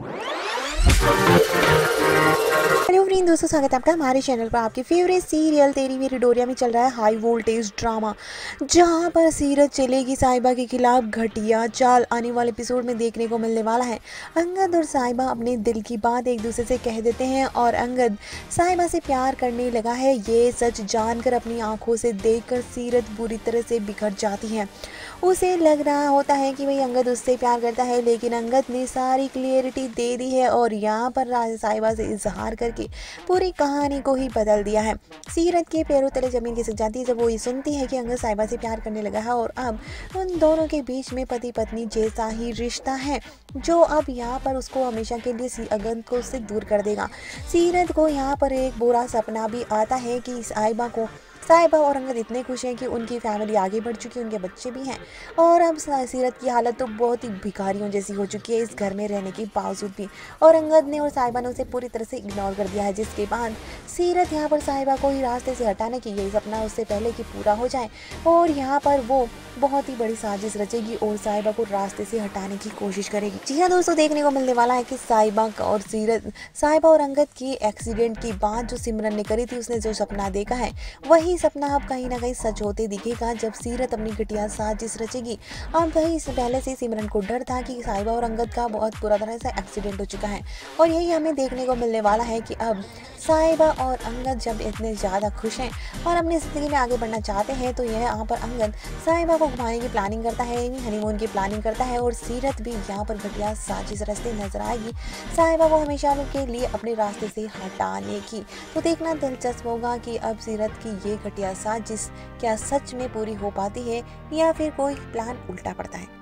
Thank you. Hello दोस्तों, स्वागत है आपका हमारे चैनल पर। आपके फेवरेट सीरियल तेरी मेरी डोरिया में चल रहा है हाई वोल्टेज ड्रामा जहाँ पर सीरत चलेगी साहिबा के खिलाफ घटिया चाल। आने वाले एपिसोड में देखने को मिलने वाला है। अंगद और साहिबा अपने दिल की बात एक दूसरे से कह देते हैं और अंगद साहिबा से प्यार करने लगा है। ये सच जानकर अपनी आँखों से देखकर सीरत बुरी तरह से बिखर जाती है। उसे लग रहा होता है कि भाई अंगद उससे प्यार करता है, लेकिन अंगद ने सारी क्लियरिटी दे दी है और यहाँ पर साहिबा से इजहार करके पूरी कहानी को ही बदल दिया है। सीरत के पैरों तले ज़मीन खिसक जाती है जब वो ये सुनती है कि अंगद साहिबा से प्यार करने लगा है और अब उन दोनों के बीच में पति पत्नी जैसा ही रिश्ता है, जो अब यहाँ पर उसको हमेशा के लिए अंगद को उससे दूर कर देगा। सीरत को यहाँ पर एक बुरा सपना भी आता है कि इस साहिबा को साहिबा और अंगद इतने खुश हैं कि उनकी फैमिली आगे बढ़ चुकी है, उनके बच्चे भी हैं। और अब सीरत की हालत तो बहुत ही भिखारियों जैसी हो चुकी है, इस घर में रहने के बावजूद भी। और अंगद ने और साहिबा ने उसे पूरी तरह से इग्नोर कर दिया है, जिसके बाद सीरत यहाँ पर साहिबा को ही रास्ते से हटाने की यही सपना उससे पहले कि पूरा हो जाए। और यहाँ पर वो बहुत ही बड़ी साजिश रचेगी और साहिबा को रास्ते से हटाने की कोशिश करेगी। जी हाँ दोस्तों, देखने को मिलने वाला है कि साहिबा और सीरत, साहिबा और अंगद की एक्सीडेंट की बात जो सिमरन ने करी थी, उसने जो सपना देखा है, वही सपना अब कहीं ना कहीं सच होते दिखेगा। जब सीरत अपनी घटिया साजिश रचेगी, अब वही इससे पहले से सिमरन को डर था कि साहिबा और अंगद का बहुत बुरा तरह से एक्सीडेंट हो चुका है। और यही हमें देखने को मिलने वाला है कि अब साहिबा और अंगद जब इतने ज़्यादा खुश हैं और अपनी ज़िंदगी में आगे बढ़ना चाहते हैं तो यह यहाँ पर अंगद साहिबा को घुमाने की प्लानिंग करता है, यानी हनीमून की प्लानिंग करता है और सीरत भी यहाँ पर घटिया साजिश रस्ते नज़र आएगी। साहिबा को हमेशा के लिए अपने रास्ते से हटाने की तो देखना दिलचस्प होगा कि अब सीरत की ये घटिया साजिश क्या सच में पूरी हो पाती है या फिर कोई प्लान उल्टा पड़ता है।